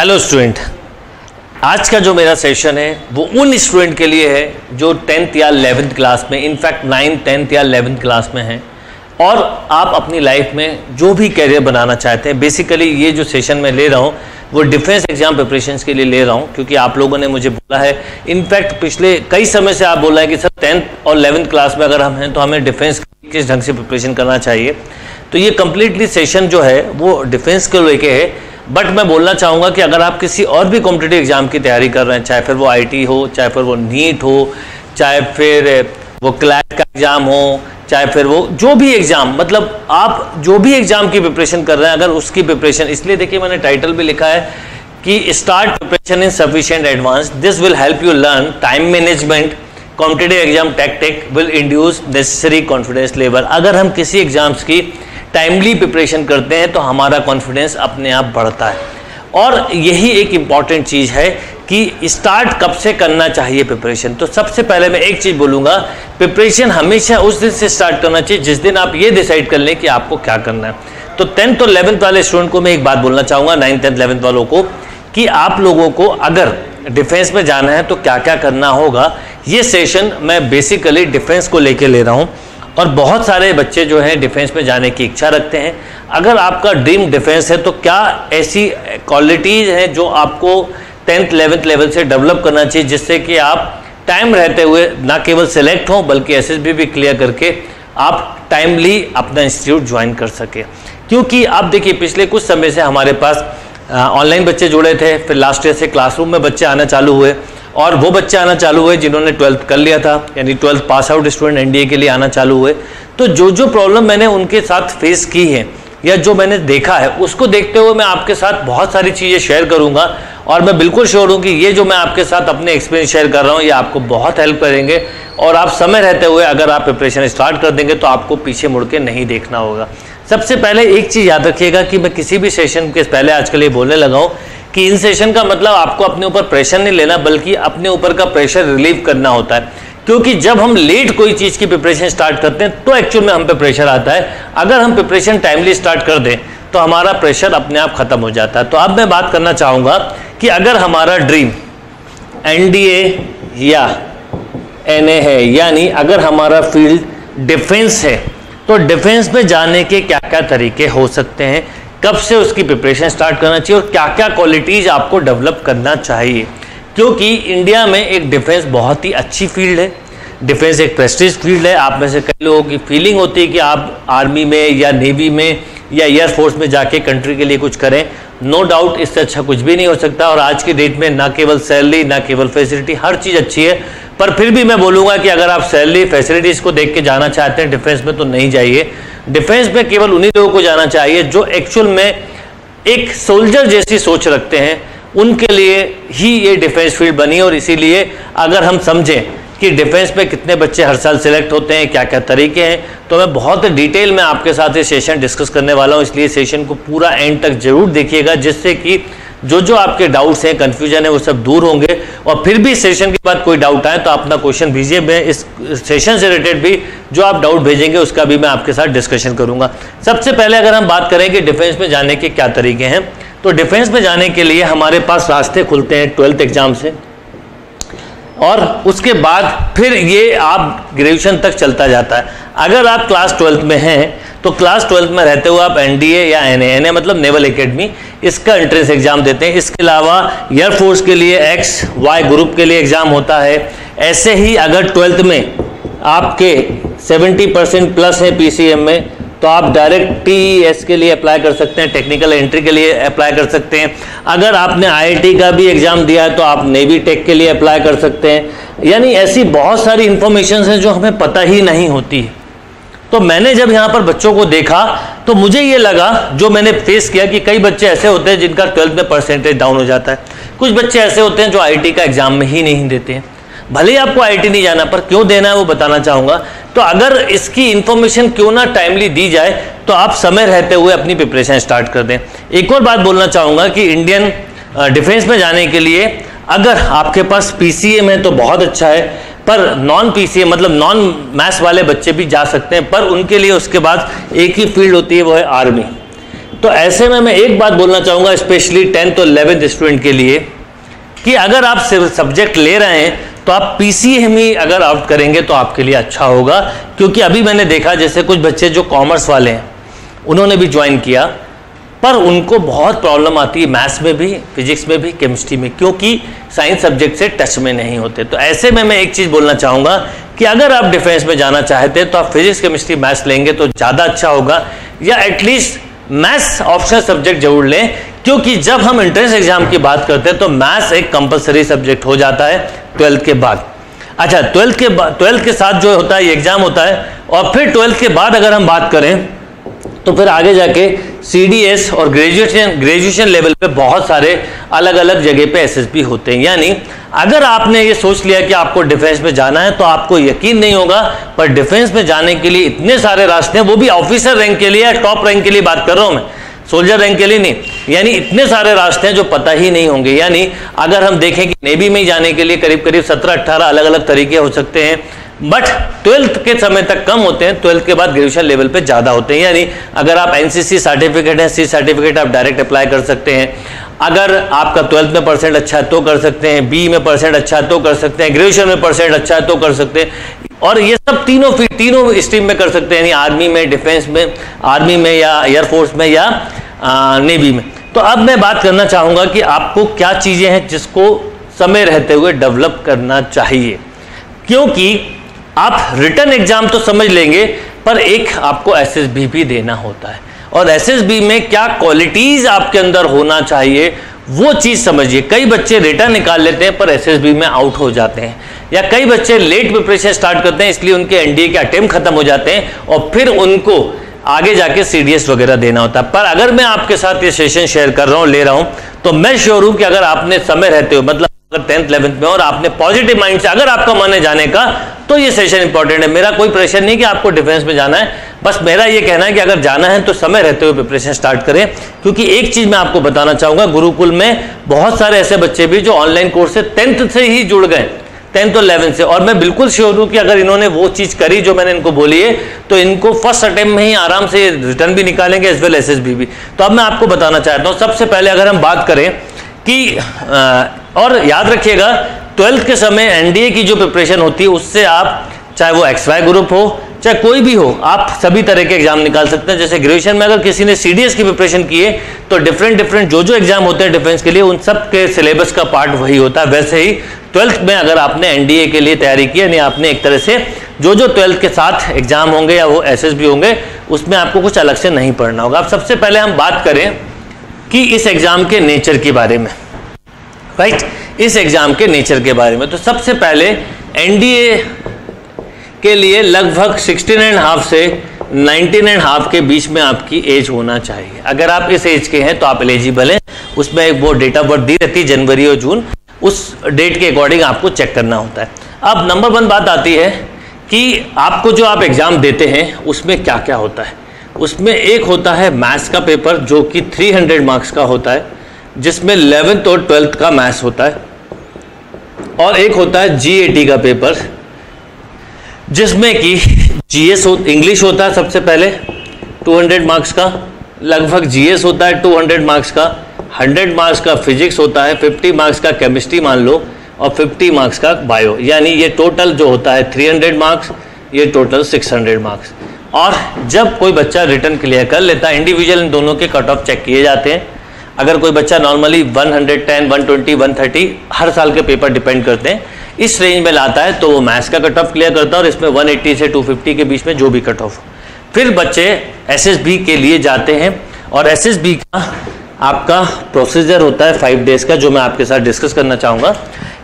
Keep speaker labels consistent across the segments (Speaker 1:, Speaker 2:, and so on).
Speaker 1: Hello student आज का जो मेरा सेशन है, वो उन स्टूडेंट के लिए है जो टेंथ या इलेवेंथ क्लास में इनफैक्ट नाइन्थ टेंथ या इलेवेंथ क्लास में हैं। और आप अपनी लाइफ में जो भी कैरियर बनाना चाहते हैं बेसिकली ये जो सेशन मैं ले रहा हूँ, वो डिफेंस एग्ज़ाम प्रिपरेशन के लिए ले रहा हूँ, क्योंकि आप लोगों ने मुझे बोला है। इनफैक्ट पिछले कई समय से आप बोल हैं कि सर टेंथ और इलेवेंथ क्लास में अगर हम हैं तो हमें डिफेंस किस ढंग से प्रिपरेशन करना चाहिए? तो ये कम्प्लीटली सेशन जो है, वो डिफेंस को लेके है। बट मैं बोलना चाहूँगा कि अगर आप किसी और भी कॉम्पिटेटिव एग्ज़ाम की तैयारी कर रहे हैं, चाहे फिर वो आईटी हो, चाहे फिर वो नीट हो, चाहे फिर वो क्लैट का एग्ज़ाम हो, चाहे फिर वो जो भी एग्ज़ाम मतलब आप जो भी एग्ज़ाम की प्रिपरेशन कर रहे हैं, अगर उसकी प्रिपरेशन इसलिए देखिए मैंने टाइटल भी लिखा है कि start preparation in sufficient advance this will help you learn time management competitive exam take will induce necessary confidence level अगर हम किसी एग्ज़ाम्स की टाइमली प्रिपरेशन करते हैं तो हमारा कॉन्फिडेंस अपने आप बढ़ता है। और यही एक इंपॉर्टेंट चीज़ है कि स्टार्ट कब से करना चाहिए प्रिपरेशन तो सबसे पहले मैं एक चीज़ बोलूँगा प्रिपरेशन हमेशा उस दिन से स्टार्ट करना चाहिए, जिस दिन आप ये डिसाइड कर लें कि आपको क्या करना है। तो टेंथ और इलेवेंथ वाले स्टूडेंट को मैं एक बात बोलना चाहूँगा नाइन्थ टेंथ इलेवेंथ वालों को, कि आप लोगों को अगर डिफेंस में जाना है तो क्या क्या करना होगा? ये सेशन मैं बेसिकली डिफेंस को लेके ले रहा हूँ। और बहुत सारे बच्चे जो हैं डिफेंस में जाने की इच्छा रखते हैं। अगर आपका ड्रीम डिफेंस है तो क्या ऐसी क्वालिटीज़ हैं जो आपको टेंथ इलेवेंथ लेवल से डेवलप करना चाहिए, जिससे कि आप टाइम रहते हुए ना केवल सेलेक्ट हों, बल्कि एसएसबी भी क्लियर करके आप टाइमली अपना इंस्टीट्यूट ज्वाइन कर सके। क्योंकि आप देखिए, पिछले कुछ समय से हमारे पास ऑनलाइन बच्चे जुड़े थे, फिर लास्ट ईयर से क्लासरूम में बच्चे आना चालू हुए। और वो बच्चे आना चालू हुए जिन्होंने ट्वेल्थ कर लिया था, यानी twelfth pass out student NDA के लिए आना चालू हुए। तो जो जो प्रॉब्लम मैंने उनके साथ फेस की है, या जो मैंने देखा है, उसको देखते हुए मैं आपके साथ बहुत सारी चीज़ें शेयर करूँगा। और मैं बिल्कुल श्योर हूँ कि ये जो मैं आपके साथ अपने एक्सपीरियंस शेयर कर रहा हूँ, ये आपको बहुत हेल्प करेंगे। और आप समय रहते हुए अगर आप प्रिपरेशन स्टार्ट कर देंगे तो आपको पीछे मुड़ के नहीं देखना होगा। सबसे पहले एक चीज़ याद रखिएगा कि मैं किसी भी सेशन के पहले आजकल ये बोलने लगा हूँ कि इन सेशन का मतलब आपको अपने ऊपर प्रेशर नहीं लेना, बल्कि अपने ऊपर का प्रेशर रिलीव करना होता है। क्योंकि जब हम लेट कोई चीज़ की प्रिपरेशन स्टार्ट करते हैं तो एक्चुअल में हम पे प्रेशर आता है। अगर हम प्रिपरेशन टाइमली स्टार्ट कर दें तो हमारा प्रेशर अपने आप खत्म हो जाता है। तो अब मैं बात करना चाहूँगा कि अगर हमारा ड्रीम एनडीए या एनए है, यानी अगर हमारा फ़ील्ड डिफेंस है तो डिफेंस में जाने के क्या क्या तरीके हो सकते हैं? कब से उसकी प्रिपरेशन स्टार्ट करना चाहिए और क्या क्या क्वालिटीज़ आपको डेवलप करना चाहिए? क्योंकि इंडिया में एक डिफेंस बहुत ही अच्छी फ़ील्ड है। डिफेंस एक प्रेस्टिज फ़ील्ड है। आप में से कई लोगों की फीलिंग होती है कि आप आर्मी में या नेवी में या एयरफोर्स में जाके कंट्री के लिए कुछ करें। नो no डाउट इससे अच्छा कुछ भी नहीं हो सकता और आज की डेट में ना केवल सैलरी ना केवल फैसिलिटी हर चीज़ अच्छी है। पर फिर भी मैं बोलूँगा कि अगर आप सैलरी फैसिलिटीज़ को देख के जाना चाहते हैं डिफेंस में तो नहीं जाइए। डिफेंस में केवल उन्हीं लोगों को जाना चाहिए जो एक्चुअल में एक सोल्जर जैसी सोच रखते हैं। उनके लिए ही ये डिफेंस फ़ील्ड बनी और इसीलिए अगर हम समझें कि डिफेंस में कितने बच्चे हर साल सिलेक्ट होते हैं क्या क्या तरीके हैं तो मैं बहुत डिटेल में आपके साथ ये सेशन डिस्कस करने वाला हूँ। इसलिए सेशन को पूरा एंड तक ज़रूर देखिएगा, जिससे कि जो जो आपके डाउट्स हैं कन्फ्यूज़न है, वो सब दूर होंगे। और फिर भी सेशन के बाद कोई डाउट आए तो अपना क्वेश्चन भेजिए। मैं इस सेशन से रिलेटेड भी जो आप डाउट भेजेंगे, उसका भी मैं आपके साथ डिस्कशन करूँगा। सबसे पहले अगर हम बात करें कि डिफेंस में जाने के क्या तरीके हैं तो डिफेंस में जाने के लिए हमारे पास रास्ते खुलते हैं ट्वेल्थ एग्ज़ाम से। और उसके बाद फिर ये आप ग्रेजुएशन तक चलता जाता है। अगर आप क्लास ट्वेल्थ में हैं तो क्लास ट्वेल्थ में रहते हुए आप एनडीए या एनए एनए मतलब नेवल एकेडमी इसका एंट्रेंस एग्ज़ाम देते हैं। इसके अलावा एयरफोर्स के लिए एक्स वाई ग्रुप के लिए एग्ज़ाम होता है। ऐसे ही अगर ट्वेल्थ में आपके 70 परसेंट प्लस है पीसीएम में तो आप डायरेक्ट टी के लिए अप्लाई कर सकते हैं टेक्निकल एंट्री के लिए अप्लाई कर सकते हैं। अगर आपने आईआईटी का भी एग्ज़ाम दिया है तो आप नेवी टेक के लिए अप्लाई कर सकते हैं। यानी ऐसी बहुत सारी इंफॉर्मेशन हैं जो हमें पता ही नहीं होती। है तो मैंने जब यहाँ पर बच्चों को देखा तो मुझे ये लगा, जो मैंने फेस किया कि कई बच्चे ऐसे होते हैं जिनका ट्वेल्थ में परसेंटेज डाउन हो जाता है। कुछ बच्चे ऐसे होते हैं जो आईआईटी का एग्ज़ाम में ही नहीं देते हैं। भले ही आपको आईटी नहीं जाना, पर क्यों देना है वो बताना चाहूँगा। तो अगर इसकी इंफॉर्मेशन क्यों ना टाइमली दी जाए तो आप समय रहते हुए अपनी प्रिपरेशन स्टार्ट कर दें। एक और बात बोलना चाहूँगा कि इंडियन डिफेंस में जाने के लिए अगर आपके पास पीसीएम है तो बहुत अच्छा है, पर नॉन पीसीएम मतलब नॉन मैथ्स वाले बच्चे भी जा सकते हैं, पर उनके लिए उसके बाद एक ही फ़ील्ड होती है, वो है आर्मी तो ऐसे में मैं एक बात बोलना चाहूँगा स्पेशली टेंथ और इलेवेंथ स्टूडेंट के लिए, कि अगर आप सब्जेक्ट ले रहे हैं तो आप पीसीएम ही अगर आउट करेंगे तो आपके लिए अच्छा होगा, क्योंकि अभी मैंने देखा जैसे कुछ बच्चे जो कॉमर्स वाले हैं, उन्होंने भी ज्वाइन किया, पर उनको बहुत प्रॉब्लम आती है मैथ्स में भी फिजिक्स में भी केमिस्ट्री में, क्योंकि साइंस सब्जेक्ट से टच में नहीं होते। तो ऐसे में मैं एक चीज़ बोलना चाहूँगा कि अगर आप डिफेंस में जाना चाहते हैं तो आप फिजिक्स केमिस्ट्री मैथ्स लेंगे तो ज़्यादा अच्छा होगा, या एटलीस्ट मैथ्स ऑप्शनल सब्जेक्ट ज़रूर लें, क्योंकि जब हम एंट्रेंस एग्ज़ाम की बात करते हैं तो मैथ्स एक कंपलसरी सब्जेक्ट हो जाता है ट्वेल्थ के बाद। अच्छा ट्वेल्थ के बाद ट्वेल्थ के साथ जो होता है एग्ज़ाम होता है, और फिर ट्वेल्थ के बाद अगर हम बात करें तो फिर आगे जाके सीडीएस और ग्रेजुएशन ग्रेजुएशन लेवल पे बहुत सारे अलग अलग जगह पे एसएसबी होते हैं। यानी, अगर आपने ये सोच लिया कि आपको डिफेंस में जाना है तो आपको यकीन नहीं होगा, पर डिफेंस में जाने के लिए इतने सारे रास्ते हैं। वो भी ऑफिसर रैंक के लिए या टॉप रैंक के लिए बात कर रहा हूँ मैं। सोल्जर रैंक के लिए नहीं। यानी इतने सारे रास्ते हैं जो पता ही नहीं होंगे। यानी अगर हम देखें कि नेवी में जाने के लिए करीब करीब सत्रह अट्ठारह अलग अलग तरीके हो सकते हैं बट ट्वेल्थ के समय तक कम होते हैं ट्वेल्थ के बाद ग्रेजुएशन लेवल पे ज़्यादा होते हैं। यानी अगर आप एनसीसी सर्टिफिकेट है सी सर्टिफिकेट आप डायरेक्ट अप्लाई कर सकते हैं। अगर आपका ट्वेल्थ में परसेंट अच्छा है तो कर सकते हैं। बी में परसेंट अच्छा है तो कर सकते हैं। ग्रेजुएशन में परसेंट अच्छा है तो कर सकते हैं। और ये सब तीनों तीनों स्ट्रीम में कर सकते हैं। यानी आर्मी में डिफेंस में आर्मी में या एयरफोर्स में या नेवी में। तो अब मैं बात करना चाहूँगा कि आपको क्या चीज़ें हैं जिसको समय रहते हुए डेवलप करना चाहिए। क्योंकि आप रिटर्न एग्ज़ाम तो समझ लेंगे, पर एक आपको एसएसबी भी देना होता है। और एसएसबी में क्या क्वालिटीज आपके अंदर होना चाहिए, वो चीज़ समझिए। कई बच्चे रिटर्न निकाल लेते हैं, पर एस में आउट हो जाते हैं। या कई बच्चे लेट प्रिपरेशन स्टार्ट करते हैं, इसलिए उनके एनडीए के अटेम्प्ट खत्म हो जाते हैं, और फिर उनको आगे जाके सीडीएस वगैरह देना होता है। पर अगर मैं आपके साथ ये सेशन शेयर कर रहा हूँ, ले रहा हूँ तो मैं श्योर हूँ कि अगर आपने समय रहते हो मतलब अगर टेंथ इलेवेंथ में और आपने पॉजिटिव माइंड से अगर आपका मन है जाने का तो ये सेशन इंपॉर्टेंट है। मेरा कोई प्रेशर नहीं कि आपको डिफेंस में जाना है। बस मेरा ये कहना है कि अगर जाना है तो समय रहते हुए प्रिपरेशन स्टार्ट करें। क्योंकि एक चीज़ मैं आपको बताना चाहूँगा, गुरुकुल में बहुत सारे ऐसे बच्चे भी जो ऑनलाइन कोर्स से टेंथ से ही जुड़ गए। टेंथ और इलेवेंथ से। और मैं बिल्कुल श्योर हूँ कि अगर इन्होंने वो चीज़ करी जो मैंने इनको बोली है तो इनको फ़र्स्ट अटेम्प्ट में ही आराम से रिटर्न भी निकालेंगे एज वेल एस भी। तो अब मैं आपको बताना चाहता हूँ, सबसे पहले अगर हम बात करें कि और याद रखिएगा ट्वेल्थ के समय एनडीए की जो प्रिपरेशन होती है, उससे आप चाहे वो एक्स वाई ग्रुप हो, चाहे कोई भी हो, आप सभी तरह के एग्ज़ाम निकाल सकते हैं। जैसे ग्रेजुएशन में अगर किसी ने सीडीएस की प्रिपरेशन की है तो डिफरेंट डिफरेंट जो जो एग्ज़ाम होते हैं डिफेंस के लिए, उन सब के सिलेबस का पार्ट वही होता है। वैसे ही ट्वेल्थ में अगर आपने एनडीए के लिए तैयारी की यानी आपने एक तरह से जो जो ट्वेल्थ के साथ एग्ज़ाम होंगे या वो SSB होंगे, उसमें आपको कुछ अलग से नहीं पढ़ना होगा। अब सबसे पहले हम बात करें कि इस एग्ज़ाम के नेचर के बारे में। राइट इस एग्ज़ाम के नेचर के बारे में। तो सबसे पहले एनडीए के लिए लगभग 16 एंड हाफ़ से 19 एंड हाफ़ के बीच में आपकी एज होना चाहिए। अगर आप इस एज के हैं तो आप एलिजिबल हैं। उसमें एक वो डेट ऑफ़ बर्थ दी रहती जनवरी और जून। उस डेट के अकॉर्डिंग आपको चेक करना होता है। अब नंबर वन बात आती है कि आपको जो आप एग्ज़ाम देते हैं, उसमें क्या क्या होता है? उसमें एक होता है मैथ्स का पेपर जो कि 300 मार्क्स का होता है, जिसमें इलेवेंथ और ट्वेल्थ का मैथ्स होता है। और एक होता है जीएटी का पेपर जिसमें कि जीएस हो इंग्लिश होता है सबसे पहले 200 मार्क्स का, लगभग जीएस होता है 200 मार्क्स का 100 मार्क्स का फिजिक्स होता है 50 मार्क्स का केमिस्ट्री मान लो और 50 मार्क्स का बायो। यानी ये टोटल जो होता है 300 मार्क्स ये टोटल 600 मार्क्स। और जब कोई बच्चा रिटर्न क्लियर कर लेता है इंडिविजुअल इन दोनों के कट ऑफ़ चेक किए जाते हैं। अगर कोई बच्चा नॉर्मली 110, 120, 130 हर साल के पेपर डिपेंड करते हैं इस रेंज में लाता है तो वो मैथ्स का कट ऑफ़ क्लियर करता है और इसमें 180 से 250 के बीच में जो भी कट ऑफ़ फिर बच्चे एसएसबी के लिए जाते हैं और एसएसबी का आपका प्रोसीजर होता है फाइव डेज़ का, जो मैं आपके साथ डिस्कस करना चाहूँगा।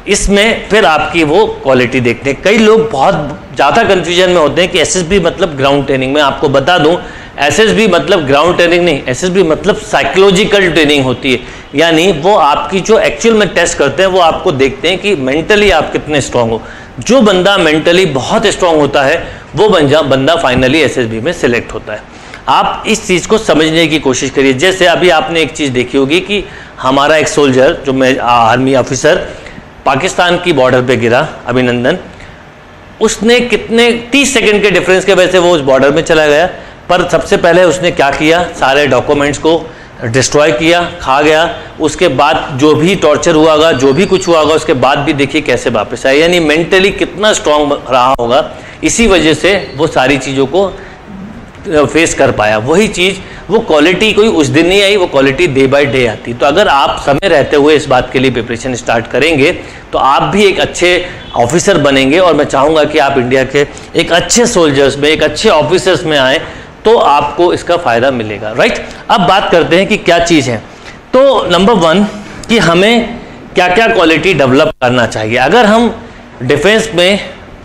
Speaker 1: इसमें फिर आपकी वो क्वालिटी देखते हैं। कई लोग बहुत ज़्यादा कन्फ्यूज़न में होते हैं कि एसएसबी मतलब ग्राउंड ट्रेनिंग में आपको बता दूँ एसएसबी मतलब ग्राउंड ट्रेनिंग नहीं एसएसबी मतलब साइकोलॉजिकल ट्रेनिंग होती है। यानी वो आपकी जो एक्चुअल में टेस्ट करते हैं, वो आपको देखते हैं कि मेंटली आप कितने स्ट्रांग हो। जो बंदा मेंटली बहुत स्ट्रांग होता है, वो बंजा, बंदा फाइनली एसएसबी में सिलेक्ट होता है। आप इस चीज़ को समझने की कोशिश करिए। जैसे अभी आपने एक चीज़ देखी होगी कि हमारा एक सोल्जर, जो मैं आर्मी ऑफिसर, पाकिस्तान की बॉर्डर पे गिरा, अभिनंदन। उसने कितने 30 सेकंड के डिफरेंस के वजह से वो उस बॉर्डर में चला गया। पर सबसे पहले उसने क्या किया? सारे डॉक्यूमेंट्स को डिस्ट्रॉय किया, खा गया। उसके बाद जो भी टॉर्चर हुआ होगा, जो भी कुछ हुआ होगा, उसके बाद भी देखिए कैसे वापस आया। यानी मेंटली कितना स्ट्रांग रहा होगा। इसी वजह से वो सारी चीज़ों को फेस कर पाया। वही चीज़, वो क्वालिटी कोई उस दिन नहीं आई, वो क्वालिटी डे बाय डे आती। तो अगर आप समय रहते हुए इस बात के लिए प्रिपरेशन स्टार्ट करेंगे तो आप भी एक अच्छे ऑफिसर बनेंगे और मैं चाहूँगा कि आप इंडिया के एक अच्छे सोल्जर्स में, एक अच्छे ऑफिसर्स में आए तो आपको इसका फ़ायदा मिलेगा राइट अब बात करते हैं कि क्या चीज़ है। तो नंबर वन कि हमें क्या क्या क्वालिटी डेवलप करना चाहिए। अगर हम डिफेंस में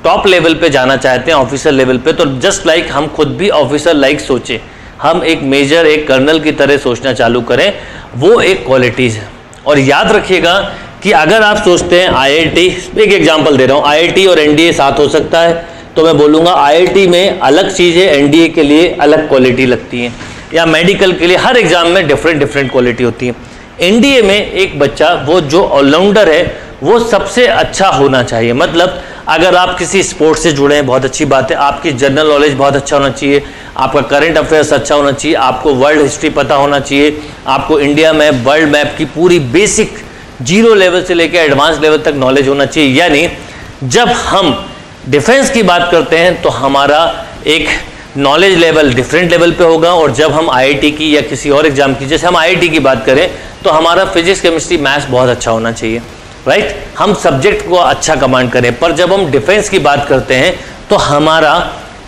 Speaker 1: टॉप लेवल पे जाना चाहते हैं ऑफिसर लेवल पे तो जस्ट लाइक like हम खुद भी ऑफिसर लाइक like सोचें, हम एक मेजर एक कर्नल की तरह सोचना चालू करें, वो एक क्वालिटीज़ है। और याद रखिएगा कि अगर आप सोचते हैं आईआईटी एक एग्जांपल दे रहा हूँ आईआईटी और एनडीए साथ हो सकता है तो मैं बोलूँगा आईआईटी में अलग चीज़ है एनडीए के लिए अलग क्वालिटी लगती है, या मेडिकल के लिए हर एग्ज़ाम में डिफरेंट डिफरेंट क्वालिटी होती है। एनडीए में एक बच्चा, वो जो ऑलराउंडर है, वो सबसे अच्छा होना चाहिए। मतलब अगर आप किसी स्पोर्ट्स से जुड़े हैं, बहुत अच्छी बात है। आपकी जनरल नॉलेज बहुत अच्छा होना चाहिए। आपका करंट अफेयर्स अच्छा होना चाहिए। आपको वर्ल्ड हिस्ट्री पता होना चाहिए। आपको इंडिया में वर्ल्ड मैप की पूरी बेसिक ज़ीरो लेवल से लेकर एडवांस लेवल तक नॉलेज होना चाहिए। यानी जब हम डिफेंस की बात करते हैं तो हमारा एक नॉलेज लेवल डिफरेंट लेवल पे होगा। और जब हम आईआईटी की या किसी और एग्ज़ाम की, जैसे हम आईआईटी की बात करें तो हमारा फिजिक्स, केमिस्ट्री, मैथ्स बहुत अच्छा होना चाहिए। राइट हम सब्जेक्ट को अच्छा कमांड करें, पर जब हम डिफेंस की बात करते हैं तो हमारा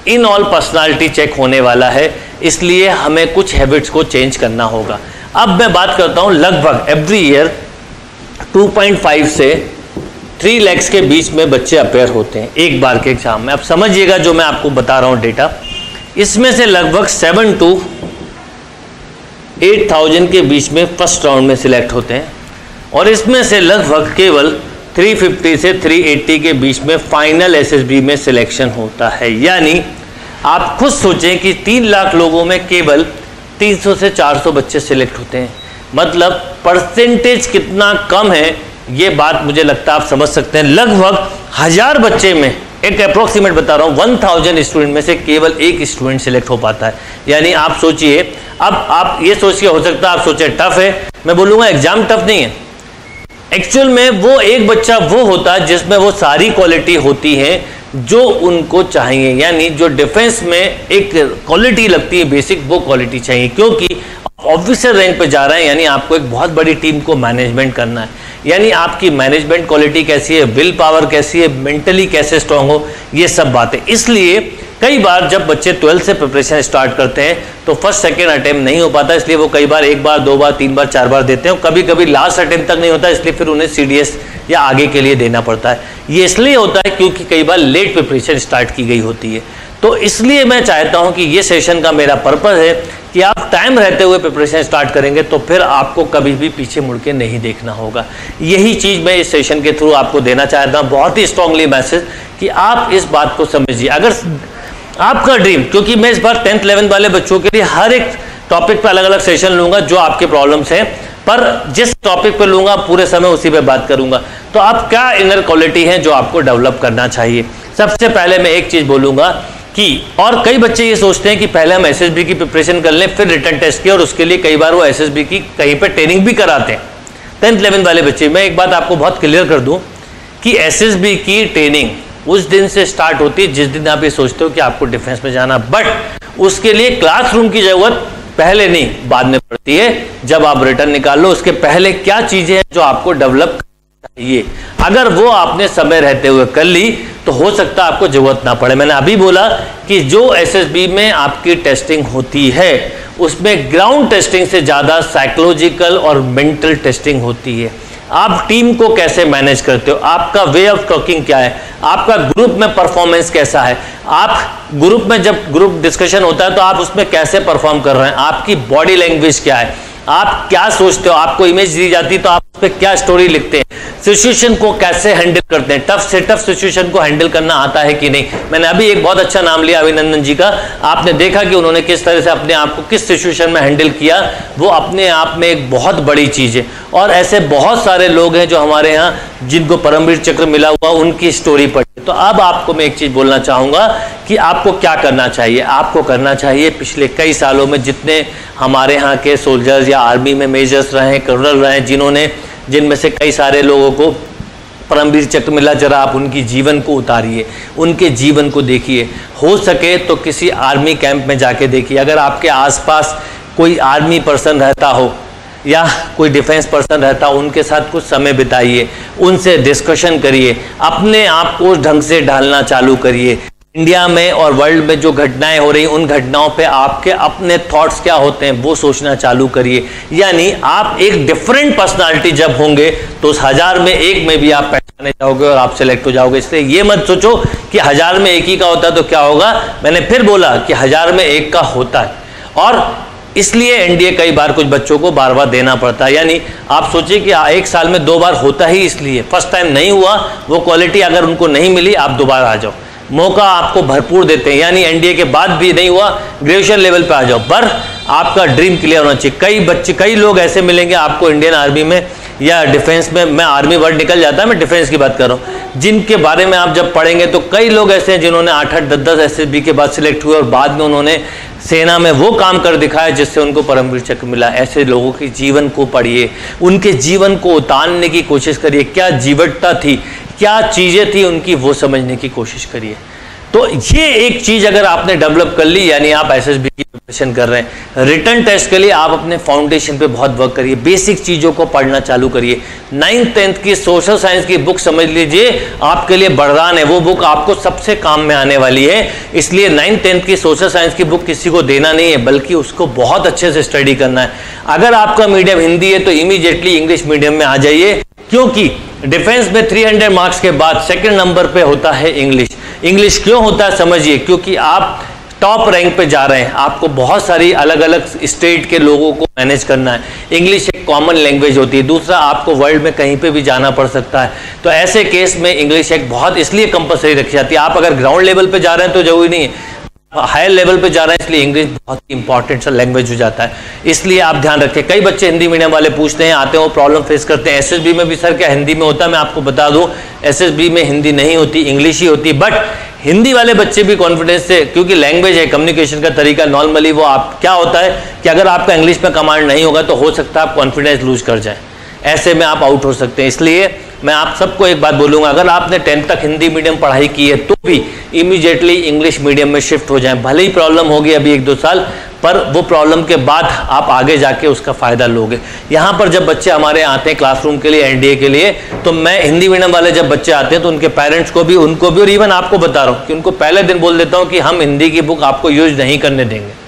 Speaker 1: इन ऑल पर्सनालिटी चेक होने वाला है, इसलिए हमें कुछ हैबिट्स को चेंज करना होगा। अब मैं बात करता हूँ, लगभग एवरी ईयर 2.5 से 3 लैक्स के बीच में बच्चे अपेयर होते हैं, एक बार के एग्ज़ाम में। अब समझिएगा जो मैं आपको बता रहा हूँ डेटा इसमें से लगभग 7 टू 8000 के बीच में फ़र्स्ट राउंड में सिलेक्ट होते हैं। और इसमें से लगभग केवल 350 से 380 के बीच में फाइनल एसएसबी में सिलेक्शन होता है। यानी आप खुद सोचें कि तीन लाख लोगों में केवल 300 से 400 बच्चे सिलेक्ट होते हैं। मतलब परसेंटेज कितना कम है, ये बात मुझे लगता है आप समझ सकते हैं। लगभग हज़ार बच्चे में, एक अप्रोक्सीमेट बता रहा हूँ वन थाउज़ेंड स्टूडेंट में से केवल एक स्टूडेंट सिलेक्ट हो पाता है। यानी आप सोचिए, अब आप ये सोच के हो सकता है, आप सोचें, टफ है। मैं बोलूँगा एग्ज़ाम टफ नहीं है। एक्चुअल में वो एक बच्चा वो होता है जिसमें वो सारी क्वालिटी होती है, जो उनको चाहिए। यानी जो डिफेंस में एक क्वालिटी लगती है बेसिक वो क्वालिटी चाहिए। क्योंकि ऑफिसर रैंक पे जा रहे हैं, यानी आपको एक बहुत बड़ी टीम को मैनेजमेंट करना है। यानी आपकी मैनेजमेंट क्वालिटी कैसी है विल पावर कैसी है मेंटली कैसे स्ट्रांग हो, ये सब बातें। इसलिए कई बार जब बच्चे ट्वेल्थ से प्रिपरेशन स्टार्ट करते हैं तो फ़र्स्ट, सेकेंड अटेम्प्ट नहीं हो पाता, इसलिए वो कई बार एक बार, दो बार, तीन बार, चार बार देते हैं कभी कभी लास्ट अटेम्प्ट तक नहीं होता, इसलिए फिर उन्हें सीडीएस या आगे के लिए देना पड़ता है। ये इसलिए होता है क्योंकि कई बार लेट प्रिपरेशन स्टार्ट की गई होती है। तो इसलिए मैं चाहता हूँ कि ये सेशन का मेरा पर्पज़ है कि आप टाइम रहते हुए प्रिपरेशन स्टार्ट करेंगे तो फिर आपको कभी भी पीछे मुड़ के नहीं देखना होगा। यही चीज़ मैं इस सेशन के थ्रू आपको देना चाहता हूँ। बहुत ही स्ट्रांगली मैसेज कि आप इस बात को समझिए। अगर आपका ड्रीम क्योंकि मैं इस बार टेंथ इलेवेंथ वाले बच्चों के लिए हर एक टॉपिक पर अलग अलग सेशन लूँगा जो आपके प्रॉब्लम्स हैं। पर जिस टॉपिक पे लूँगा, पूरे समय उसी पे बात करूँगा। तो आप क्या इनर क्वालिटी है जो आपको डेवलप करना चाहिए? सबसे पहले मैं एक चीज़ बोलूँगा कि, और कई बच्चे ये सोचते हैं कि पहले हम एसएसबी की प्रिपरेशन कर लें, फिर रिटर्न टेस्ट की और उसके लिए कई बार वो एसएसबी की कहीं पर ट्रेनिंग भी कराते हैं। टेंथ इलेवेंथ वाले बच्चे, मैं एक बात आपको बहुत क्लियर कर दूँ कि एसएसबी की ट्रेनिंग उस दिन से स्टार्ट होती है जिस दिन आप ये सोचते हो कि आपको डिफेंस में जाना बट उसके लिए क्लासरूम की ज़रूरत पहले नहीं, बाद में पड़ती है। जब आप रिटर्न निकाल लो, उसके पहले क्या चीज़ें हैं जो आपको डेवलप चाहिए? अगर वो आपने समय रहते हुए कर ली तो हो सकता है आपको ज़रूरत ना पड़े। मैंने अभी बोला कि जो एसएसबी में आपकी टेस्टिंग होती है, उसमें ग्राउंड टेस्टिंग से ज़्यादा साइकोलॉजिकल और मेंटल टेस्टिंग होती है। आप टीम को कैसे मैनेज करते हो? आपका वे ऑफ़ टॉकिंग क्या है? आपका ग्रुप में परफॉर्मेंस कैसा है? आप ग्रुप में जब ग्रुप डिस्कशन होता है तो आप उसमें कैसे परफॉर्म कर रहे हैं? आपकी बॉडी लैंग्वेज क्या है? आप क्या सोचते हो? आपको इमेज दी जाती है तो आप उस पर क्या स्टोरी लिखते हैं? सिचुएशन को कैसे हैंडल करते हैं? टफ से टफ सिचुएशन को हैंडल करना आता है कि नहीं? मैंने अभी एक बहुत अच्छा नाम लिया अभिनंदन जी का। आपने देखा कि उन्होंने किस तरह से अपने आप को किस सिचुएशन में हैंडल किया। वो अपने आप में एक बहुत बड़ी चीज़ है। और ऐसे बहुत सारे लोग हैं जो हमारे यहाँ, जिनको परमवीर चक्र मिला हुआ, उनकी स्टोरी पढ़ी तो अब आपको मैं एक चीज़ बोलना चाहूँगा कि आपको क्या करना चाहिए? आपको करना चाहिए पिछले कई सालों में जितने हमारे यहाँ के सोल्जर्स या आर्मी में मेजर्स रहे कर्नल रहे, जिन्होंने जिनमें से कई सारे लोगों को परमवीर चक्र मिला जरा आप उनकी जीवन को उतारिए, उनके जीवन को देखिए। हो सके तो किसी आर्मी कैंप में जाके देखिए। अगर आपके आसपास कोई आर्मी पर्सन रहता हो या कोई डिफेंस पर्सन रहता हो, उनके साथ कुछ समय बिताइए, उनसे डिस्कशन करिए, अपने आप को ढंग से ढालना चालू करिए। इंडिया में और वर्ल्ड में जो घटनाएँ हो रही, उन घटनाओं पे आपके अपने थॉट्स क्या होते हैं, वो सोचना चालू करिए। यानी आप एक डिफरेंट पर्सनालिटी जब होंगे तो उस हज़ार में एक में भी आप पहचाने जाओगे और आप सेलेक्ट हो जाओगे। इसलिए ये मत सोचो कि हज़ार में एक ही का होता है तो क्या होगा? मैंने फिर बोला कि हज़ार में एक का होता है। और इसलिए एनडीए कई बार कुछ बच्चों को बार बार देना पड़ता है। यानी आप सोचिए कि एक साल में दो बार होता ही इसलिए। फ़र्स्ट टाइम नहीं हुआ, वो क्वालिटी अगर उनको नहीं मिली, आप दोबारा आ जाओ। मौका आपको भरपूर देते हैं। यानी एनडीए के बाद भी नहीं हुआ ग्रेजुएशन लेवल पे आ जाओ। पर आपका ड्रीम क्लियर होना चाहिए। कई बच्चे, कई लोग ऐसे मिलेंगे आपको इंडियन आर्मी में या डिफेंस में। मैं आर्मी वर्ड निकल जाता है, मैं डिफेंस की बात कर रहा हूँ। जिनके बारे में आप जब पढ़ेंगे तो कई लोग ऐसे हैं जिन्होंने आठ आठ, दस दस एस के बाद सिलेक्ट हुए और बाद में उन्होंने सेना में वो काम कर दिखाया जिससे उनको परमवीर चक्र मिला। ऐसे लोगों के जीवन को पढ़िए, उनके जीवन को उतारने की कोशिश करिए। क्या जीवटता थी? क्या चीज़ें थी उनकी, वो समझने की कोशिश करिए। तो ये एक चीज़ अगर आपने डेवलप कर ली, यानी आप एस एस बी की प्रिपरेशन कर रहे हैं रिटर्न टेस्ट के लिए आप अपने फाउंडेशन पे बहुत वर्क करिए बेसिक चीज़ों को पढ़ना चालू करिए। नाइन्थ टेंथ की सोशल साइंस की बुक समझ लीजिए, आपके लिए बरदान है। वो बुक आपको सबसे काम में आने वाली है। इसलिए नाइन्थ टेंथ की सोशल साइंस की बुक किसी को देना नहीं है, बल्कि उसको बहुत अच्छे से स्टडी करना है। अगर आपका मीडियम हिंदी है तो इमीडिएटली इंग्लिश मीडियम में आ जाइए। क्योंकि डिफेंस में 300 मार्क्स के बाद सेकंड नंबर पे होता है इंग्लिश इंग्लिश क्यों होता है समझिए, क्योंकि आप टॉप रैंक पे जा रहे हैं। आपको बहुत सारी अलग अलग स्टेट के लोगों को मैनेज करना है। इंग्लिश एक कॉमन लैंग्वेज होती है। दूसरा, आपको वर्ल्ड में कहीं पे भी जाना पड़ सकता है। तो ऐसे केस में इंग्लिश एक बहुत इसलिए कंपलसरी रखी जाती है। आप अगर ग्राउंड लेवल पे जा रहे हैं तो ज़रूरी नहीं है। हायर लेवल पे जा रहे हैं, इसलिए इंग्लिश बहुत ही इंपॉर्टेंट सा लैंग्वेज हो जाता है। इसलिए आप ध्यान रखें कई बच्चे हिंदी मीडियम वाले पूछते हैं, आते हैं, वो प्रॉब्लम फेस करते हैं। एसएसबी में भी सर, क्या हिंदी में होता है? मैं आपको बता दूँ एसएसबी में हिंदी नहीं होती इंग्लिश ही होती बट हिंदी वाले बच्चे भी कॉन्फिडेंस से, क्योंकि लैंग्वेज है कम्युनिकेशन का तरीका नॉर्मली वो आप, क्या होता है कि अगर आपका इंग्लिश में कमांड नहीं होगा तो हो सकता है आप कॉन्फिडेंस लूज कर जाए। ऐसे में आप आउट हो सकते हैं। इसलिए मैं आप सबको एक बात बोलूँगा, अगर आपने टेंथ तक हिंदी मीडियम पढ़ाई की है तो भी इमीजिएटली इंग्लिश मीडियम में शिफ्ट हो जाएँ। भले ही प्रॉब्लम होगी अभी एक दो साल, पर वो प्रॉब्लम के बाद आप आगे जाके उसका फ़ायदा लोगे। यहाँ पर जब बच्चे हमारे आते हैं क्लासरूम के लिए एनडीए के लिए तो मैं हिंदी मीडियम वाले जब बच्चे आते हैं तो उनके पेरेंट्स को भी, उनको भी, और इवन आपको बता रहा हूँ कि उनको पहले दिन बोल देता हूँ कि हम हिंदी की बुक आपको यूज़ नहीं करने देंगे।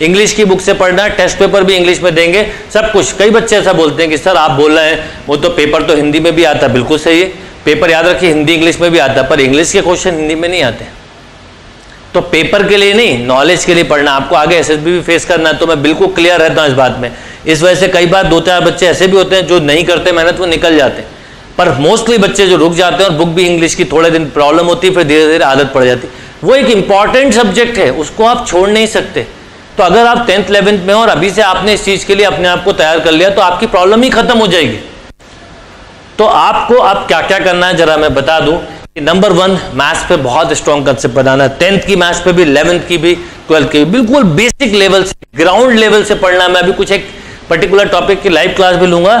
Speaker 1: इंग्लिश की बुक से पढ़ना है टेस्ट पेपर भी इंग्लिश में देंगे, सब कुछ। कई बच्चे ऐसा बोलते हैं कि, सर, आप बोल रहे हैं, वो तो पेपर तो हिंदी में भी आता है। बिल्कुल सही है। पेपर याद रखिए, हिंदी इंग्लिश में भी आता है, पर इंग्लिश के क्वेश्चन हिंदी में नहीं आते। तो पेपर के लिए नहीं नॉलेज के लिए पढ़ना। आपको आगे एस भी फेस करना है तो मैं बिल्कुल क्लियर रहता हूँ इस बात में। इस वजह से कई बार दो चार बच्चे ऐसे भी होते हैं, जो नहीं करते मेहनत, वो निकल जाते हैं। पर मोस्टली बच्चे जो रुक जाते हैं और बुक भी इंग्लिश की थोड़े दिन प्रॉब्लम होती है, फिर धीरे धीरे आदत पड़ जाती वो एक इंपॉर्टेंट सब्जेक्ट है, उसको आप छोड़ नहीं सकते। तो अगर आप टेंथ इलेवेंथ में हो और अभी से आपने इस चीज़ के लिए अपने आप को तैयार कर लिया तो आपकी प्रॉब्लम ही खत्म हो जाएगी। तो आपको अब क्या क्या करना है, जरा मैं बता दूँ कि नंबर वन मैथ्स पे बहुत स्ट्रॉन्ग कंसेप्ट बनाना है। टेंथ की मैथ्स पे भी इलेवेंथ की भी ट्वेल्थ की भी, बिल्कुल बेसिक लेवल से ग्राउंड लेवल से पढ़ना है। मैं अभी कुछ एक पर्टिकुलर टॉपिक की लाइव क्लास भी लूँगा,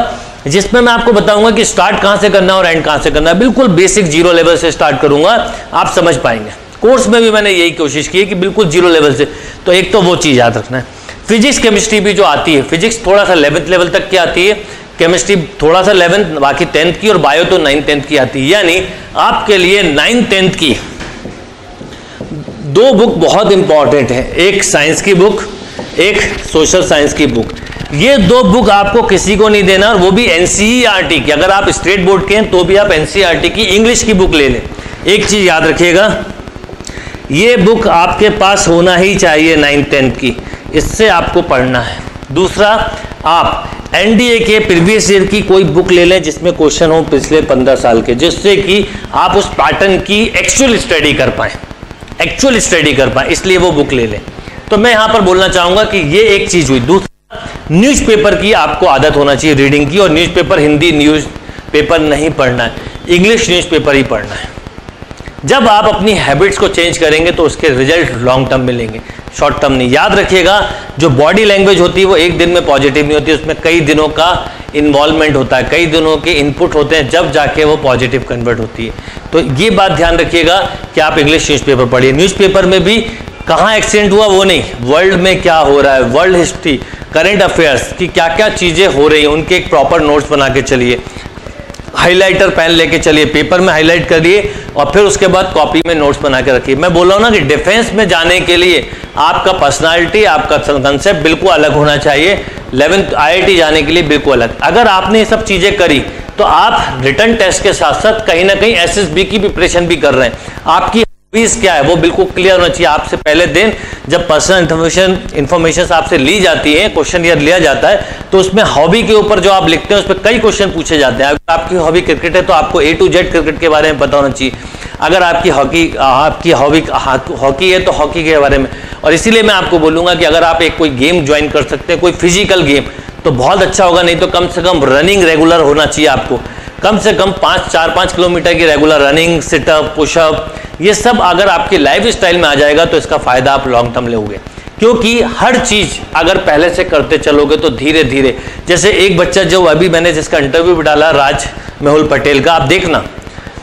Speaker 1: जिसमें मैं आपको बताऊँगा कि स्टार्ट कहाँ से करना है और एंड कहाँ से करना है। बिल्कुल बेसिक ज़ीरो लेवल से स्टार्ट करूँगा, आप समझ पाएँगे। कोर्स में भी मैंने यही कोशिश की है कि बिल्कुल ज़ीरो लेवल से। तो एक तो वो चीज़ याद रखना है। फिजिक्स, केमिस्ट्री भी जो आती है, फिजिक्स थोड़ा सा इलेवेंथ लेवल तक की आती है, केमिस्ट्री थोड़ा सा इलेवेंथ बाकी टेंथ की और बायो तो नाइन्थ टेंथ की आती है। यानी आपके लिए नाइन्थ टेंथ की दो बुक बहुत इंपॉर्टेंट है। एक साइंस की बुक एक सोशल साइंस की बुक ये दो बुक आपको किसी को नहीं देना, और वो भी एनसीईआरटी e की। अगर आप स्टेट बोर्ड के हैं तो भी आप एनसीईआरटी e की इंग्लिश की बुक ले लें। एक चीज़ याद रखिएगा ये बुक आपके पास होना ही चाहिए नाइन्थ टेंथ की। इससे आपको पढ़ना है। दूसरा, आप एनडीए के प्रीवियस ईयर की कोई बुक ले लें जिसमें क्वेश्चन हो पिछले पंद्रह साल के, जिससे कि आप उस पैटर्न की एक्चुअल स्टडी कर पाए। एक्चुअल स्टडी कर पाए, इसलिए वो बुक ले लें। तो मैं यहाँ पर बोलना चाहूँगा कि ये एक चीज़ हुई। दूसरा न्यूज़पेपर की आपको आदत होना चाहिए रीडिंग की, और न्यूज़पेपर हिंदी न्यूज़ पेपर नहीं पढ़ना है। इंग्लिश न्यूज़पेपर ही पढ़ना है। जब आप अपनी हैबिट्स को चेंज करेंगे तो उसके रिज़ल्ट लॉन्ग टर्म मिलेंगे। शॉर्ट टर्म नहीं। याद रखिएगा, जो बॉडी लैंग्वेज होती है, वो एक दिन में पॉजिटिव नहीं होती। उसमें कई दिनों का इन्वॉल्वमेंट होता है, कई दिनों के इनपुट होते हैं, जब जाके वो पॉजिटिव कन्वर्ट होती है। तो ये बात ध्यान रखिएगा कि आप इंग्लिश न्यूज़पेपर पढ़िए। न्यूज़पेपर में भी कहाँ एक्सीडेंट हुआ वो नहीं। वर्ल्ड में क्या हो रहा है वर्ल्ड हिस्ट्री करेंट अफेयर्स की क्या क्या चीज़ें हो रही हैं, उनके एक प्रॉपर नोट्स बना के चलिए। हाइलाइटर पेन लेके चलिए, पेपर में हाईलाइट करिए और फिर उसके बाद कॉपी में नोट्स बना के रखिए। मैं बोल रहा हूँ ना कि डिफेंस में जाने के लिए आपका पर्सनालिटी, आपका कंसेप्ट बिल्कुल अलग होना चाहिए। इलेवेंथ आईआईटी जाने के लिए बिल्कुल अलग। अगर आपने ये सब चीज़ें करी तो आप रिटर्न टेस्ट के साथ साथ कहीं ना कहीं एसएसबी की प्रिपरेशन भी कर रहे हैं। आपकी हॉबीज क्या है? वो बिल्कुल क्लियर होना चाहिए। आपसे पहले दिन जब पर्सनल इन्फॉर्मेशन इन्फॉर्मेशन आपसे ली जाती है क्वेश्चन ईयर लिया जाता है तो उसमें हॉबी के ऊपर जो आप लिखते हैं उस पर कई क्वेश्चन पूछे जाते हैं। अगर आपकी हॉबी क्रिकेट है तो आपको ए टू जेड क्रिकेट के बारे में पता होना चाहिए। अगर आपकी हॉकी आपकी हॉबी हॉकी है तो हॉकी के बारे में। और इसीलिए मैं आपको बोलूँगा कि अगर आप एक कोई गेम ज्वाइन कर सकते हैं, कोई फ़िज़िकल गेम तो बहुत अच्छा होगा। नहीं तो कम से कम रनिंग रेगुलर होना चाहिए आपको। कम से कम पाँच, चार, पाँच किलोमीटर की रेगुलर रनिंग सिटअप पुशअप ये सब अगर आपके लाइफ स्टाइल में आ जाएगा तो इसका फ़ायदा आप लॉन्ग टर्म लोगे। क्योंकि हर चीज़ अगर पहले से करते चलोगे तो धीरे धीरे जैसे एक बच्चा जो अभी मैंने जिसका इंटरव्यू भी डाला, राज मेहुल पटेल का, आप देखना,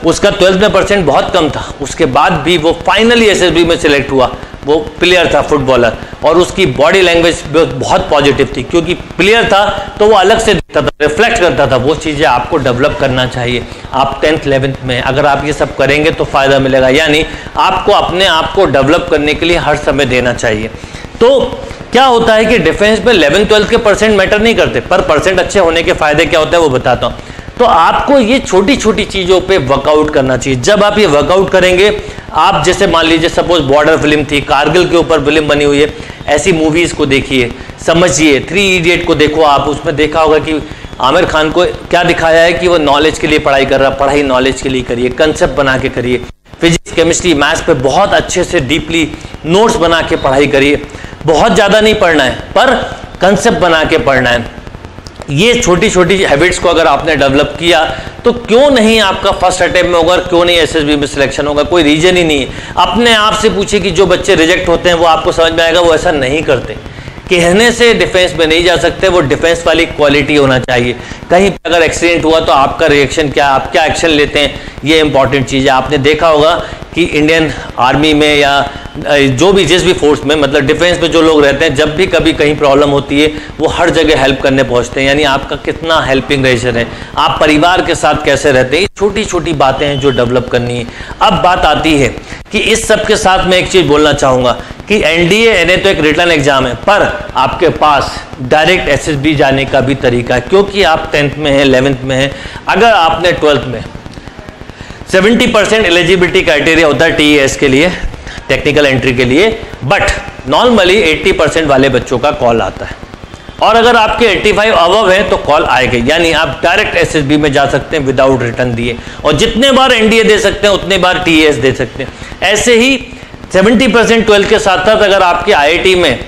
Speaker 1: उसका ट्वेल्थ में परसेंट बहुत कम था। उसके बाद भी वो फाइनली एसएसबी में सिलेक्ट हुआ, वो प्लेयर था फुटबॉलर और उसकी बॉडी लैंग्वेज बहुत पॉजिटिव थी। क्योंकि प्लेयर था तो वो अलग से दिखता था रिफ्लेक्ट करता था, वो चीज़ें आपको डेवलप करना चाहिए। आप टेंथ इलेवेंथ में, अगर आप ये सब करेंगे तो फ़ायदा मिलेगा। यानी आपको अपने आप को डेवलप करने के लिए हर समय देना चाहिए। तो क्या होता है कि डिफेंस में इलेवन ट्वेल्थ के परसेंट मैटर नहीं करते, पर परसेंट अच्छे होने के फ़ायदे क्या होते हैं वो बताता हूँ। तो आपको ये छोटी छोटी चीज़ों पे वर्कआउट करना चाहिए। जब आप ये वर्कआउट करेंगे, आप जैसे मान लीजिए सपोज़ बॉर्डर फ़िल्म थी, कारगिल के ऊपर फ़िल्म बनी हुई है, ऐसी मूवीज़ को देखिए, समझिए थ्री इडियट को देखो आप, उसमें देखा होगा कि आमिर खान को क्या दिखाया है कि वो नॉलेज के लिए पढ़ाई कर रहा, पढ़ाई नॉलेज के लिए करिए कंसेप्ट बना के करिए। फिजिक्स केमिस्ट्री मैथ्स पे बहुत अच्छे से डीपली नोट्स बना के पढ़ाई करिए। बहुत ज़्यादा नहीं पढ़ना है, पर कंसेप्ट बना के पढ़ना है। ये छोटी छोटी हैबिट्स को अगर आपने डेवलप किया तो क्यों नहीं आपका फ़र्स्ट अटेम्प्ट में होगा क्यों नहीं एसएसबी में सिलेक्शन होगा? कोई रीजन ही नहीं है। अपने आप से पूछे कि जो बच्चे रिजेक्ट होते हैं, वो आपको समझ में आएगा, वो ऐसा नहीं करते। कहने से डिफेंस में नहीं जा सकते, वो डिफेंस वाली क्वालिटी होना चाहिए। कहीं पर अगर एक्सीडेंट हुआ तो आपका रिएक्शन क्या, आप क्या एक्शन लेते हैं? ये इंपॉर्टेंट चीज़ है। आपने देखा होगा कि इंडियन आर्मी में या जो भी, जिस भी फोर्स में मतलब डिफेंस में जो लोग रहते हैं, जब भी कभी कहीं प्रॉब्लम होती है, वो हर जगह हेल्प करने पहुँचते हैं। यानी आपका कितना हेल्पिंग नेचर है आप परिवार के साथ कैसे रहते हैं? छोटी छोटी बातें हैं जो डेवलप करनी है। अब बात आती है कि इस सब के साथ मैं एक चीज़ बोलना चाहूँगा कि एनडीए एनए तो एक रिटर्न एग्ज़ाम है, पर आपके पास डायरेक्ट एसएसबी जाने का भी तरीका है, क्योंकि आप टेंथ में हैं इलेवेंथ में हैं। अगर आपने ट्वेल्थ में 70 परसेंट एलिजिबिलिटी क्राइटेरिया होता है टी के लिए टेक्निकल एंट्री के लिए बट नॉर्मली 80 परसेंट वाले बच्चों का कॉल आता है। और अगर आपके 85 अवव है तो कॉल आएगा। यानी आप डायरेक्ट एसएसबी में जा सकते हैं विदाउट रिटर्न दिए। और जितने बार एनडीए दे सकते हैं, उतने बार टीएस दे सकते हैं। ऐसे ही 70 परसेंट ट्वेल्थ के साथ साथ अगर आपके आईआईटी में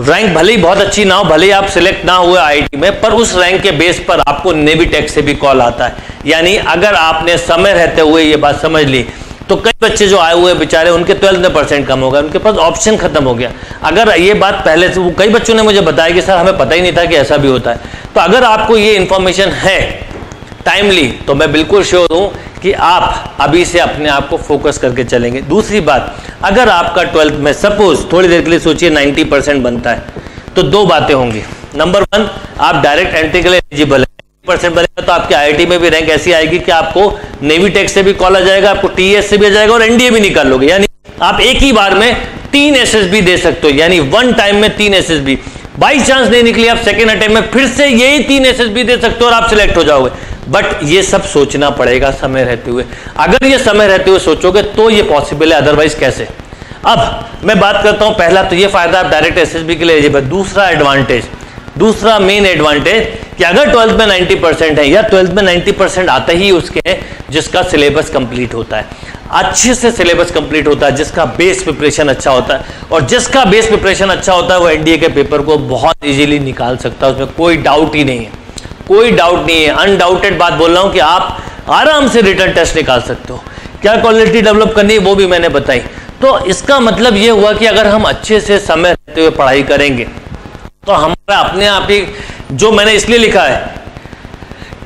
Speaker 1: रैंक भले ही बहुत अच्छी ना हो, भले ही आप सिलेक्ट ना हुए आईआईटी में, पर उस रैंक के बेस पर आपको नेवी टेक से भी कॉल आता है। यानी अगर आपने समय रहते हुए ये बात समझ ली तो कई बच्चे जो आए हुए बेचारे, उनके ट्वेल्थ में परसेंट कम हो गया, उनके पास ऑप्शन खत्म हो गया। अगर ये बात पहले से, वो कई बच्चों ने मुझे बताया कि सर, हमें पता ही नहीं था कि ऐसा भी होता है। तो अगर आपको ये इन्फॉर्मेशन है टाइमली तो मैं बिल्कुल श्योर हूँ कि आप अभी से अपने आप को फोकस करके चलेंगे। दूसरी बात, अगर आपका ट्वेल्थ में सपोज़ थोड़ी देर के लिए सोचिए 90 परसेंट बनता है तो दो बातें होंगी। नंबर वन आप डायरेक्ट एंट्री के लिए एलिजिबल है। परसेंट बनेगा तो आपके आईआईटी में भी रैंक ऐसी आएगी कि आपको नेवी टेक से भी कॉल आ जाएगा, आपको टीएस से भी आ जाएगा और एनडीए भी निकाल लोगे। यानी आप एक ही बार में तीन एसएसबी दे सकते हो, यानी वन टाइम में तीन एसएसबी बाई चांस नहीं निकली, आप सेकेंड अटेम्प में फिर से यही तीन एसएसबी दे सकते हो और आप सिलेक्ट हो जाओगे। बट ये सब सोचना पड़ेगा समय रहते हुए। अगर ये समय रहते हुए सोचोगे तो ये पॉसिबल है अदरवाइज़ कैसे? अब मैं बात करता हूँ, पहला तो ये फ़ायदा आप डायरेक्ट एसएसबी के लिए दूसरा एडवांटेज दूसरा मेन एडवांटेज कि अगर ट्वेल्थ में 90 परसेंट है या ट्वेल्थ में 90 परसेंट आते ही उसके हैं जिसका सिलेबस कंप्लीट होता है। अच्छे से सिलेबस कंप्लीट होता है, जिसका बेस प्रिपरेशन अच्छा होता है, और जिसका बेस प्रिपरेशन अच्छा होता है, वो एनडीए के पेपर को बहुत इजीली निकाल सकता है, उसमें कोई डाउट ही नहीं है। कोई डाउट नहीं है। अनडाउटेड बात बोल रहा हूँ कि आप आराम से रिटर्न टेस्ट निकाल सकते हो। क्या क्वालिटी डेवलप करनी है, वो भी मैंने बताई। तो इसका मतलब ये हुआ कि अगर हम अच्छे से समय रहते हुए पढ़ाई करेंगे तो हमारा अपने आप ही जो मैंने इसलिए लिखा है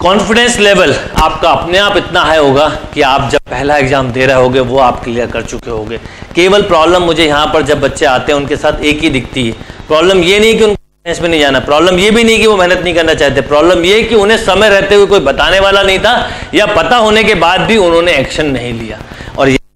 Speaker 1: कॉन्फिडेंस लेवल आपका अपने आप इतना हाई होगा कि आप जब पहला एग्ज़ाम दे रहे होगे, वो आप क्लियर कर चुके होगे। केवल प्रॉब्लम मुझे यहाँ पर जब बच्चे आते हैं, उनके साथ एक ही दिखती है। प्रॉब्लम ये नहीं कि उनको में नहीं जाना प्रॉब्लम ये भी नहीं कि वो मेहनत नहीं करना चाहते। प्रॉब्लम ये कि उन्हें समय रहते हुए कोई बताने वाला नहीं था, या पता होने के बाद भी उन्होंने एक्शन नहीं लिया।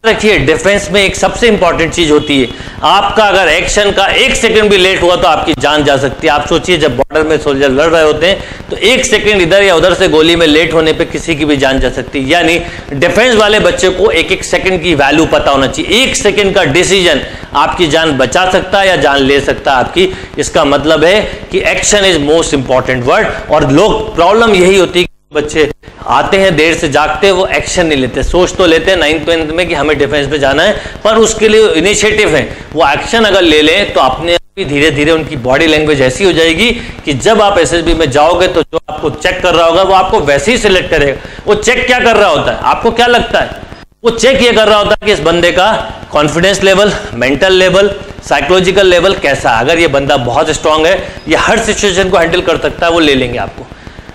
Speaker 1: रखिए डिफेंस में एक सबसे इंपॉर्टेंट चीज़ होती है। आपका अगर एक्शन का एक सेकंड भी लेट हुआ तो आपकी जान जा सकती है। आप सोचिए, जब बॉर्डर में सोल्जर लड़ रहे होते हैं तो एक सेकंड इधर या उधर से गोली में लेट होने पे किसी की भी जान जा सकती है। यानी डिफेंस वाले बच्चे को एक एक सेकंड की वैल्यू पता होना चाहिए। एक सेकंड का डिसीज़न आपकी जान बचा सकता है या जान ले सकता है आपकी। इसका मतलब है कि action is most important word और लोग प्रॉब्लम यही होती है बच्चे आते हैं, देर से जागते हैं, वो एक्शन नहीं लेते। सोच तो लेते हैं नाइन्थ टेंथ में कि हमें डिफेंस पे जाना है, पर उसके लिए इनिशिएटिव है। वो एक्शन अगर ले लें तो अपने धीरे धीरे उनकी बॉडी लैंग्वेज ऐसी हो जाएगी कि जब आप एसएसबी में जाओगे तो जो आपको चेक कर रहा होगा, वो आपको वैसे ही सिलेक्ट करेगा। वो चेक क्या कर रहा होता है? आपको क्या लगता है? वो चेक ये कर रहा होता है कि इस बंदे का confidence level mental level psychological level कैसा है? अगर ये बंदा बहुत स्ट्रांग है, ये हर सिचुएशन को हैंडल कर सकता है, वो ले लेंगे आपको।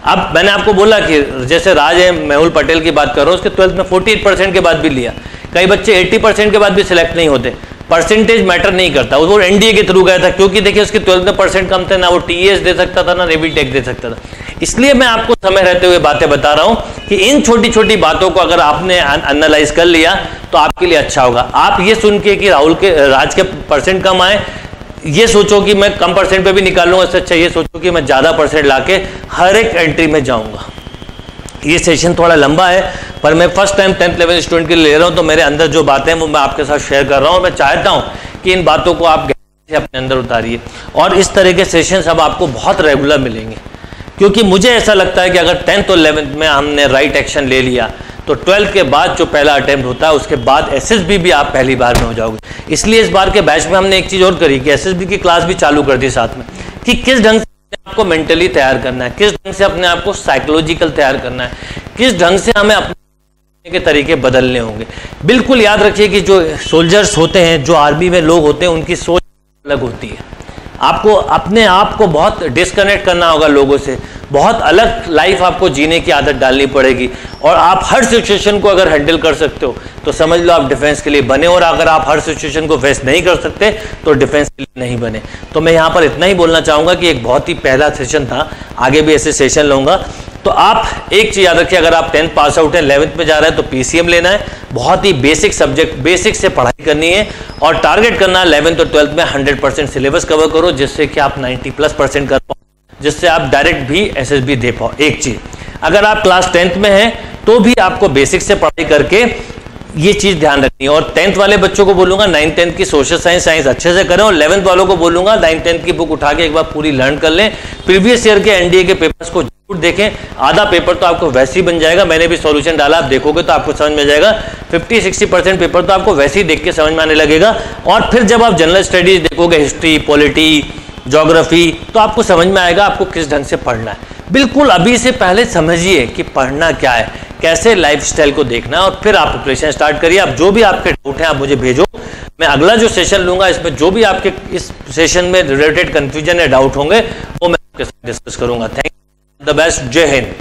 Speaker 1: अब मैंने आपको बोला कि जैसे राज है, मेहुल पटेल की बात कर, उसके ट्वेल्थ में 48 परसेंट के बाद भी लिया। कई बच्चे 80 परसेंट के बाद भी सिलेक्ट नहीं होते। परसेंटेज मैटर नहीं करता। वो एनडीए के थ्रू गया था, क्योंकि देखिए उसके ट्वेल्थ में परसेंट कम थे, ना वो टीएस दे सकता था, ना रेवी टेक दे सकता था। इसलिए मैं आपको समय रहते हुए बातें बता रहा हूँ कि इन छोटी छोटी बातों को अगर आपने एनालाइज कर लिया तो आपके लिए अच्छा होगा। आप ये सुन के कि राहुल के, राज के परसेंट कम आए ये सोचो कि मैं कम परसेंट पे भी निकाल लूँगा, इससे अच्छा ये सोचो कि मैं ज़्यादा परसेंट लाके हर एक एंट्री में जाऊँगा। ये सेशन थोड़ा लंबा है, पर मैं first time tenth level student के लिए ले रहा हूँ तो मेरे अंदर जो बातें हैं, वो मैं आपके साथ शेयर कर रहा हूँ। और मैं चाहता हूँ कि इन बातों को आप से अपने अंदर उतारिए। और इस तरह के सेशन अब आपको बहुत रेगुलर मिलेंगे। क्योंकि मुझे ऐसा लगता है कि अगर टेंथ और इलेवेंथ में हमने राइट एक्शन ले लिया तो ट्वेल्थ के बाद जो पहला अटैम्प्ट होता है, उसके बाद एसएसबी भी आप पहली बार में हो जाओगे। इसलिए इस बार के बैच में हमने एक चीज़ और करी कि एसएसबी की क्लास भी चालू कर दी साथ में, कि किस ढंग से आपको मेंटली तैयार करना है, किस ढंग से अपने आप को साइकोलॉजिकल तैयार करना है, किस ढंग से हमें अपने के तरीके बदलने होंगे। बिल्कुल याद रखिए कि जो सोल्जर्स होते हैं, जो आर्मी में लोग होते हैं, उनकी सोच अलग होती है। आपको, अपने आप को बहुत डिस्कनेक्ट करना होगा लोगों से। बहुत अलग लाइफ आपको जीने की आदत डालनी पड़ेगी। और आप हर सिचुएशन को अगर हैंडल कर सकते हो तो समझ लो आप डिफेंस के लिए बने और अगर आप हर सिचुएशन को फेस नहीं कर सकते तो डिफेंस के लिए नहीं बने। तो मैं यहाँ पर इतना ही बोलना चाहूँगा कि एक बहुत ही पहला सेशन था। आगे भी ऐसे सेशन लूँगा। तो आप एक चीज़ याद रखिए, अगर आप टेंथ पास आउट है इलेवेंथ में जा रहे हैं तो पीसीएम लेना है। बहुत ही बेसिक सब्जेक्ट बेसिक से पढ़ाई करनी है। और टारगेट करना है इलेवेंथ और ट्वेल्थ में 100 परसेंट सिलेबस कवर करो, जिससे कि आप 90 प्लस परसेंट कर पाओ। जिससे आप डायरेक्ट भी एस एसएसबी दे पाओ, एक चीज़। अगर आप क्लास टेंथ में हैं तो भी आपको बेसिक से पढ़ाई करके ये चीज़ ध्यान रखनी है। और टेंथ वाले बच्चों को बोलूँगा नाइन्थ टेंथ की सोशल साइंस साइंस अच्छे से करें। और इलेवंथ वालों को बोलूँगा नाइन्थ टेंथ की बुक उठा के एक बार पूरी लर्न कर लें। प्रीवियस ईयर के एनडीए के पेपर्स को ज़रूर देखें। आधा पेपर तो आपको वैसे ही बन जाएगा। मैंने भी सॉल्यूशन डाला, आप देखोगे तो आपको समझ में जाएगा। 50 60 परसेंट पेपर तो आपको वैसे ही देख के समझ में आने लगेगा। और फिर जब आप जनरल स्टडीज़ देखोगे हिस्ट्री पॉलिटी जोग्राफी तो आपको समझ में आएगा आपको किस ढंग से पढ़ना है। बिल्कुल अभी से पहले समझिए कि पढ़ना क्या है, कैसे लाइफस्टाइल को देखना है, और फिर आप प्रिपरेशन स्टार्ट करिए। आप जो भी आपके डाउट हैं, आप मुझे भेजो। मैं अगला जो सेशन लूँगा, इसमें जो भी आपके इस सेशन में रिलेटेड कंफ्यूजन या डाउट होंगे, वो मैं आपके साथ डिस्कस करूँगा। थैंक यू द बेस्ट जय हिंद